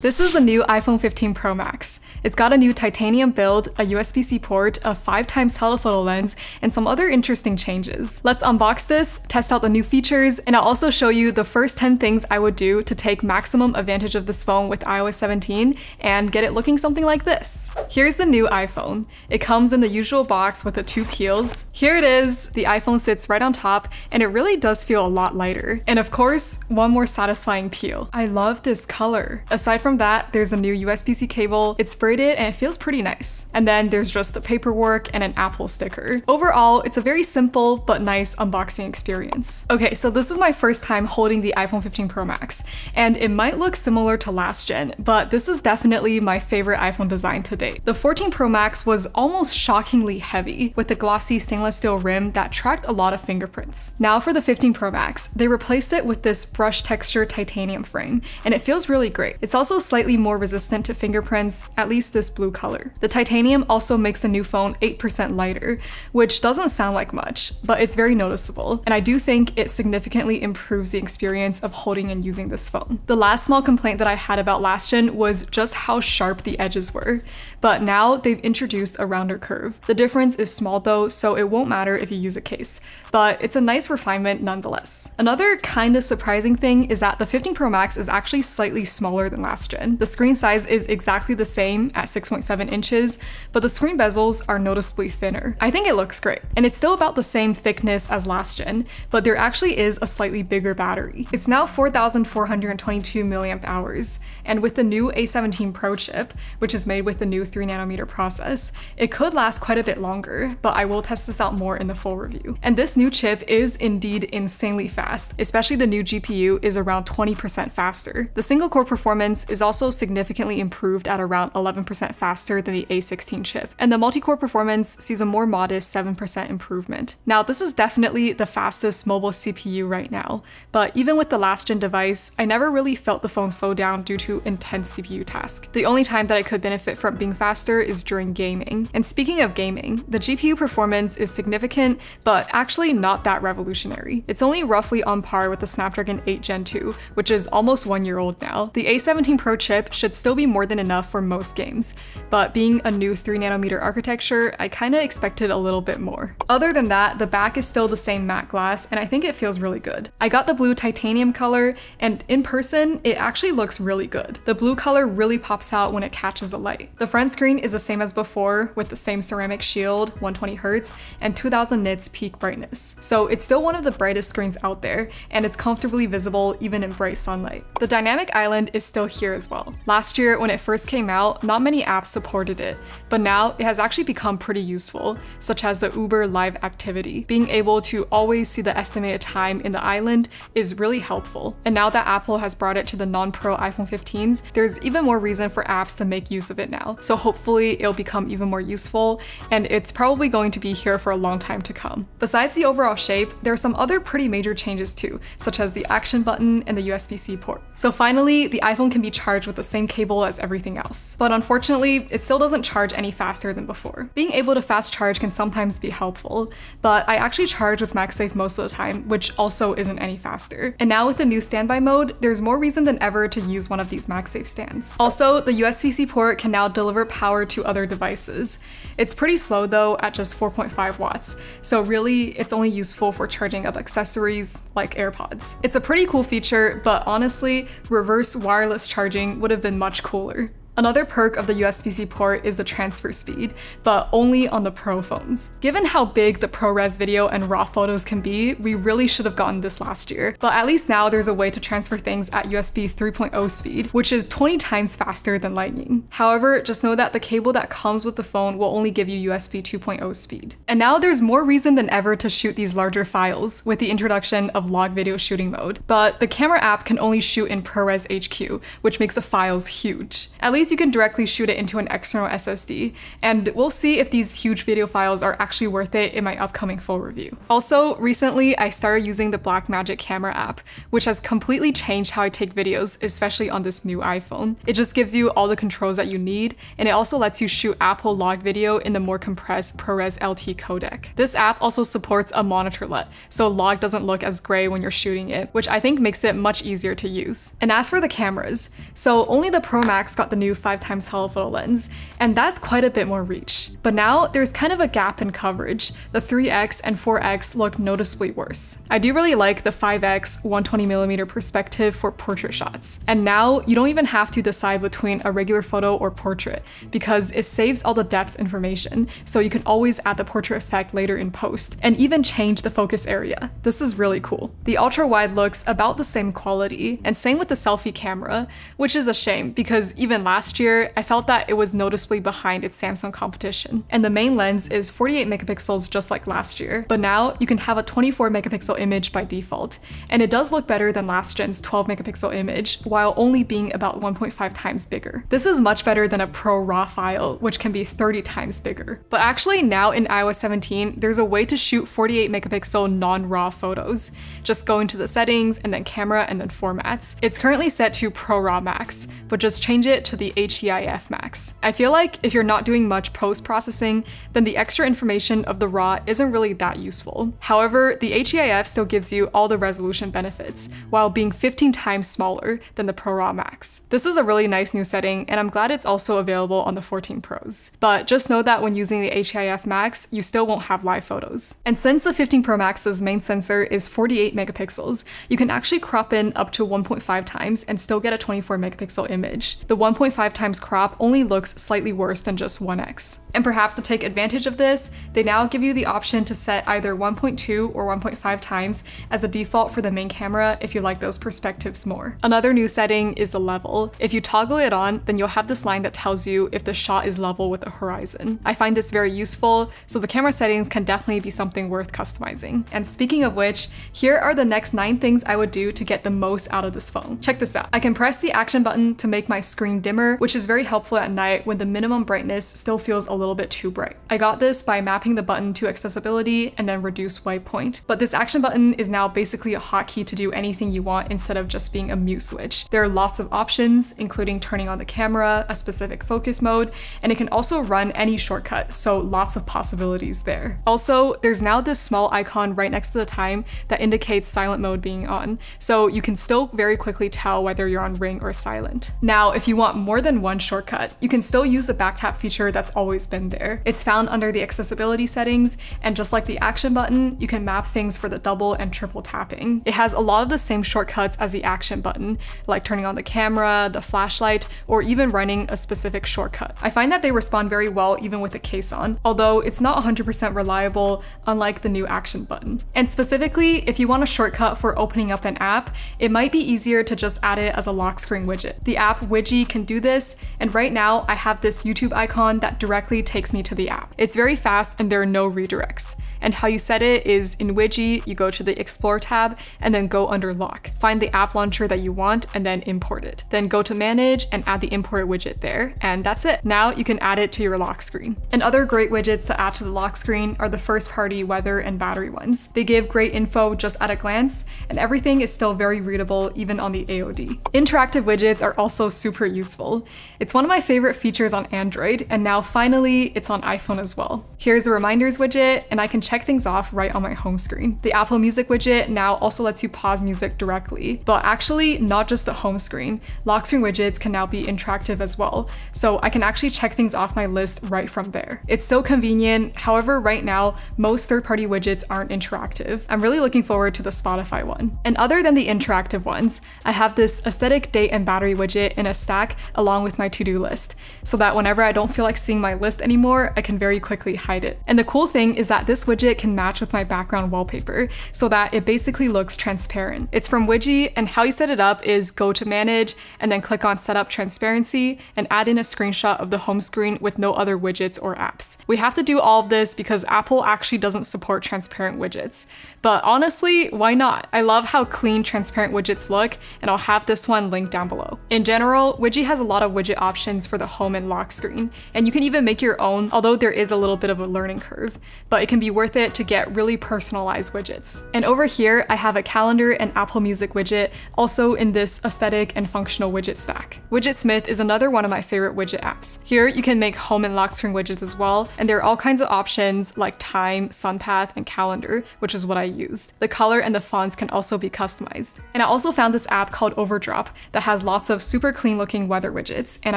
This is the new iPhone 15 Pro Max. It's got a new titanium build, a USB-C port, a 5 times telephoto lens, and some other interesting changes. Let's unbox this, test out the new features, and I'll also show you the first 10 things I would do to take maximum advantage of this phone with iOS 17 and get it looking something like this. Here's the new iPhone. It comes in the usual box with the two peels. Here it is, the iPhone sits right on top, and it really does feel a lot lighter. And of course, one more satisfying peel. I love this color. Aside from from that, there's a new USB-C cable. It's braided and it feels pretty nice. And then there's just the paperwork and an Apple sticker. Overall, it's a very simple but nice unboxing experience. Okay, so this is my first time holding the iPhone 15 Pro Max, and it might look similar to last gen, but this is definitely my favorite iPhone design to date. The 14 Pro Max was almost shockingly heavy, with a glossy stainless steel rim that tracked a lot of fingerprints. Now for the 15 Pro Max, they replaced it with this brush texture titanium frame, and it feels really great. It's also slightly more resistant to fingerprints, at least this blue color. The titanium also makes the new phone 8% lighter, which doesn't sound like much, but it's very noticeable, and I do think it significantly improves the experience of holding and using this phone. The last small complaint that I had about last gen was just how sharp the edges were, but now they've introduced a rounder curve. The difference is small though, so it won't matter if you use a case, but it's a nice refinement nonetheless. Another kind of surprising thing is that the 15 Pro Max is actually slightly smaller than last gen. The screen size is exactly the same at 6.7 inches, but the screen bezels are noticeably thinner. I think it looks great, and it's still about the same thickness as last gen, but there actually is a slightly bigger battery. It's now 4,422 milliamp hours, and with the new A17 Pro chip, which is made with the new 3 nanometer process, it could last quite a bit longer, but I will test this out more in the full review. And this new chip is indeed insanely fast, especially the new GPU is around 20% faster. The single core performance is also significantly improved at around 11% faster than the A16 chip, and the multi-core performance sees a more modest 7% improvement. Now, this is definitely the fastest mobile CPU right now, but even with the last gen device, I never really felt the phone slow down due to intense CPU tasks. The only time that I could benefit from being faster is during gaming. And speaking of gaming, the GPU performance is significant, but actually not that revolutionary. It's only roughly on par with the Snapdragon 8 Gen 2, which is almost one year old now. The A17 Pro chip should still be more than enough for most games, but being a new 3nm architecture, I kinda expected a little bit more. Other than that, the back is still the same matte glass, and I think it feels really good. I got the blue titanium color, and in person, it actually looks really good. The blue color really pops out when it catches the light. The front screen is the same as before, with the same ceramic shield, 120Hz, and 2000 nits peak brightness. So it's still one of the brightest screens out there, and it's comfortably visible even in bright sunlight. The dynamic island is still here as well. Last year, when it first came out, not many apps supported it, but now it has actually become pretty useful, such as the Uber Live activity. Being able to always see the estimated time in the island is really helpful. And now that Apple has brought it to the non-pro iPhone 15s, there's even more reason for apps to make use of it now. So hopefully it'll become even more useful, and it's probably going to be here for a long time to come. Besides the overall shape, there are some other pretty major changes too, such as the action button and the USB-C port. So finally, the iPhone can be charged with the same cable as everything else. But unfortunately, it still doesn't charge any faster than before. Being able to fast charge can sometimes be helpful, but I actually charge with MagSafe most of the time, which also isn't any faster. And now with the new standby mode, there's more reason than ever to use one of these MagSafe stands. Also, the USB-C port can now deliver power to other devices. It's pretty slow though at just 4.5 watts, so really it's only useful for charging up accessories like AirPods. It's a pretty cool feature, but honestly, reverse wireless charging would have been much cooler. Another perk of the USB-C port is the transfer speed, but only on the Pro phones. Given how big the ProRes video and RAW photos can be, we really should have gotten this last year, but at least now there's a way to transfer things at USB 3.0 speed, which is 20 times faster than Lightning. However, just know that the cable that comes with the phone will only give you USB 2.0 speed. And now there's more reason than ever to shoot these larger files with the introduction of log video shooting mode, but the camera app can only shoot in ProRes HQ, which makes the files huge. At least Nowadays, you can directly shoot it into an external SSD, and we'll see if these huge video files are actually worth it in my upcoming full review. Also, recently I started using the Blackmagic camera app, which has completely changed how I take videos, especially on this new iPhone. It just gives you all the controls that you need, and it also lets you shoot Apple log video in the more compressed ProRes LT codec. This app also supports a monitor LUT, so log doesn't look as gray when you're shooting it, which I think makes it much easier to use. And as for the cameras, so only the Pro Max got the new 5x telephoto lens, and that's quite a bit more reach. But now there's kind of a gap in coverage. The 3x and 4x look noticeably worse. I do really like the 5x 120mm perspective for portrait shots. And now you don't even have to decide between a regular photo or portrait because it saves all the depth information, so you can always add the portrait effect later in post, and even change the focus area. This is really cool. The ultra wide looks about the same quality, and same with the selfie camera, which is a shame because even last year, I felt that it was noticeably behind its Samsung competition. And the main lens is 48 megapixels just like last year, but now you can have a 24 megapixel image by default, and it does look better than last gen's 12 megapixel image while only being about 1.5 times bigger. This is much better than a Pro RAW file, which can be 30 times bigger. But actually now in iOS 17, there's a way to shoot 48 megapixel non-RAW photos. Just go into the settings and then camera and then formats. It's currently set to Pro RAW Max, but just change it to the HEIF Max. I feel like if you're not doing much post-processing, then the extra information of the RAW isn't really that useful. However, the HEIF still gives you all the resolution benefits, while being 15 times smaller than the Pro RAW Max. This is a really nice new setting, and I'm glad it's also available on the 14 Pros. But just know that when using the HEIF Max, you still won't have live photos. And since the 15 Pro Max's main sensor is 48 megapixels, you can actually crop in up to 1.5 times and still get a 24 megapixel image. The 1.5 times crop only looks slightly worse than just 1x. And perhaps to take advantage of this, they now give you the option to set either 1.2 or 1.5 times as a default for the main camera if you like those perspectives more. Another new setting is the level. If you toggle it on, then you'll have this line that tells you if the shot is level with the horizon. I find this very useful, so the camera settings can definitely be something worth customizing. And speaking of which, here are the next 9 things I would do to get the most out of this phone. Check this out. I can press the action button to make my screen dimmer, which is very helpful at night when the minimum brightness still feels a little bit too bright. I got this by mapping the button to accessibility and then reduce white point, but this action button is now basically a hotkey to do anything you want instead of just being a mute switch. There are lots of options, including turning on the camera, a specific focus mode, and it can also run any shortcut, so lots of possibilities there. Also, there's now this small icon right next to the time that indicates silent mode being on, so you can still very quickly tell whether you're on ring or silent. Now, if you want more than one shortcut, you can still use the back tap feature that's always been there. It's found under the accessibility settings, and just like the action button, you can map things for the double and triple tapping. It has a lot of the same shortcuts as the action button, like turning on the camera, the flashlight, or even running a specific shortcut. I find that they respond very well even with the case on, although it's not 100% reliable, unlike the new action button. And specifically, if you want a shortcut for opening up an app, it might be easier to just add it as a lock screen widget. The app Widgy can do this, and right now I have this YouTube icon that directly takes me to the app. It's very fast and there are no redirects. And how you set it is in Widgy, you go to the Explore tab and then go under Lock. Find the app launcher that you want and then import it. Then go to Manage and add the import widget there, and that's it. Now you can add it to your lock screen. And other great widgets to add to the lock screen are the first party weather and battery ones. They give great info just at a glance, and everything is still very readable even on the AOD. Interactive widgets are also super useful. It's one of my favorite features on Android, and now finally it's on iPhone as well. Here's a reminders widget, and I can check things off right on my home screen. The Apple Music widget now also lets you pause music directly, but actually not just the home screen. Lock screen widgets can now be interactive as well, so I can actually check things off my list right from there. It's so convenient, however right now most third-party widgets aren't interactive. I'm really looking forward to the Spotify one. And other than the interactive ones, I have this aesthetic date and battery widget in a stack along with my to-do list, so that whenever I don't feel like seeing my list anymore, I can very quickly hide it. And the cool thing is that this widget widget can match with my background wallpaper so that it basically looks transparent. It's from Widgy and how you set it up is go to manage and then click on setup transparency and add in a screenshot of the home screen with no other widgets or apps. We have to do all of this because Apple actually doesn't support transparent widgets. But honestly, why not? I love how clean transparent widgets look and I'll have this one linked down below. In general, Widgy has a lot of widget options for the home and lock screen, and you can even make your own, although there is a little bit of a learning curve, but it can be worth it to get really personalized widgets. And over here, I have a calendar and Apple Music widget, also in this aesthetic and functional widget stack. Widgetsmith is another one of my favorite widget apps. Here, you can make home and lock screen widgets as well, and there are all kinds of options like time, sun path, and calendar, which is what I use. The color and the fonts can also be customized. And I also found this app called Overdrop that has lots of super clean looking weather widgets, and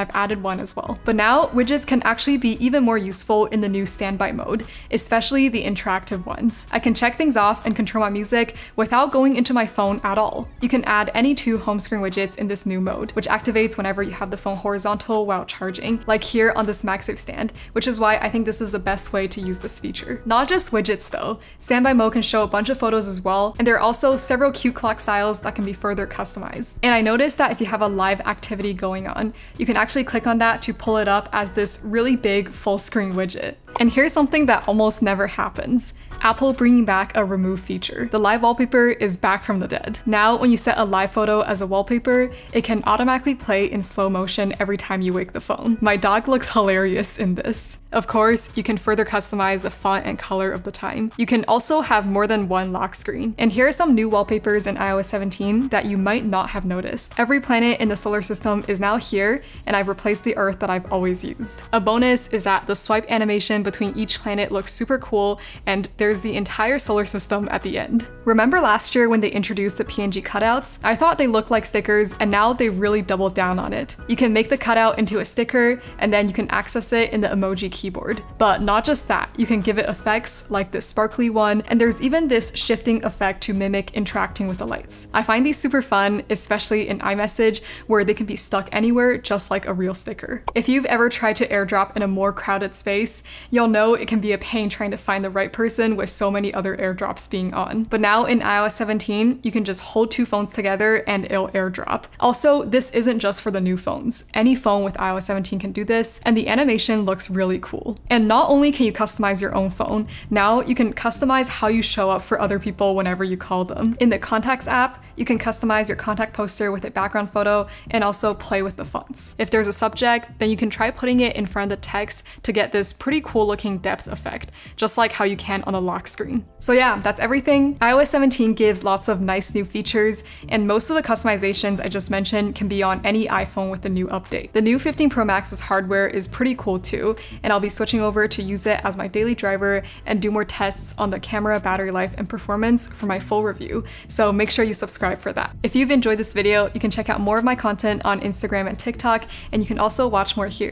I've added one as well. But now, widgets can actually be even more useful in the new standby mode, especially the interactive ones. I can check things off and control my music without going into my phone at all. You can add any two home screen widgets in this new mode, which activates whenever you have the phone horizontal while charging, like here on this MagSafe stand, which is why I think this is the best way to use this feature. Not just widgets though, standby mode can show a bunch of photos as well, and there are also several cute clock styles that can be further customized. And I noticed that if you have a live activity going on, you can actually click on that to pull it up as this really big full screen widget. And here's something that almost never happens. Apple bringing back a remove feature. The live wallpaper is back from the dead. Now, when you set a live photo as a wallpaper, it can automatically play in slow motion every time you wake the phone. My dog looks hilarious in this. Of course, you can further customize the font and color of the time. You can also have more than one lock screen. And here are some new wallpapers in iOS 17 that you might not have noticed. Every planet in the solar system is now here, and I've replaced the Earth that I've always used. A bonus is that the swipe animation between each planet looks super cool, and there's the entire solar system at the end. Remember last year when they introduced the PNG cutouts? I thought they looked like stickers and now they really doubled down on it. You can make the cutout into a sticker and then you can access it in the emoji keyboard. But not just that, you can give it effects like this sparkly one and there's even this shifting effect to mimic interacting with the lights. I find these super fun, especially in iMessage where they can be stuck anywhere just like a real sticker. If you've ever tried to airdrop in a more crowded space, you'll know it can be a pain trying to find the right person with so many other airdrops being on. But now in iOS 17, you can just hold two phones together and it'll airdrop. Also, this isn't just for the new phones. Any phone with iOS 17 can do this, and the animation looks really cool. And not only can you customize your own phone, now you can customize how you show up for other people whenever you call them. In the Contacts app, you can customize your contact poster with a background photo and also play with the fonts. If there's a subject, then you can try putting it in front of the text to get this pretty cool looking depth effect, just like how you can on the lock screen. So yeah, that's everything. iOS 17 gives lots of nice new features, and most of the customizations I just mentioned can be on any iPhone with the new update. The new 15 Pro Max's hardware is pretty cool too, and I'll be switching over to use it as my daily driver and do more tests on the camera, battery life, and performance for my full review, so make sure you subscribe for that. If you've enjoyed this video, you can check out more of my content on Instagram and TikTok, and you can also watch more here.